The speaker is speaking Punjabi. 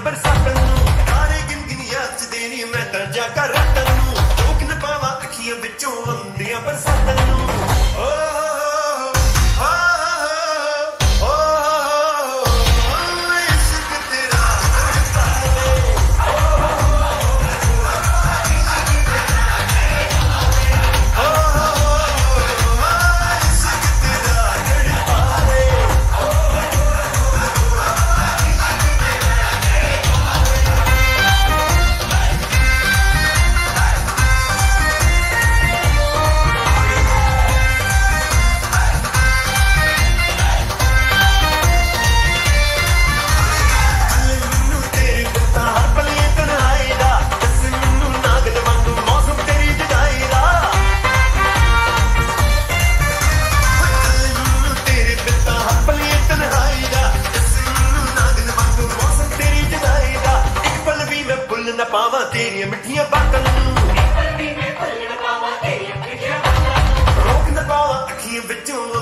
ਬਰਸਾਤਨ ਨੂੰ। ਮੈਂ ਤਾਂ ਜਾ ਕਰ ਰਤਨ ਨੂੰ। ਰੋਕ ਨਾ ਅੱਖੀਆਂ ਵਿੱਚੋਂ ਆਉਂਦੀਆਂ ਬਰਸਾਤਨ ਨੂੰ। ਤੇਰੀਆਂ ਮਿੱਠੀਆਂ ਬਾਤਾਂ ਨੂੰ। ਨਿਕਲਦੀ ਨੇ ਭੱਲਣ ਪਾਵਾਂ ਤੇਰੀਆਂ ਮਿੱਠੀਆਂ ਬਾਤਾਂ ਰੋਕ ਨਾ ਪਾਵਾਂ ਅੱਖੀਆਂ ਵਿੱਚੋਂ।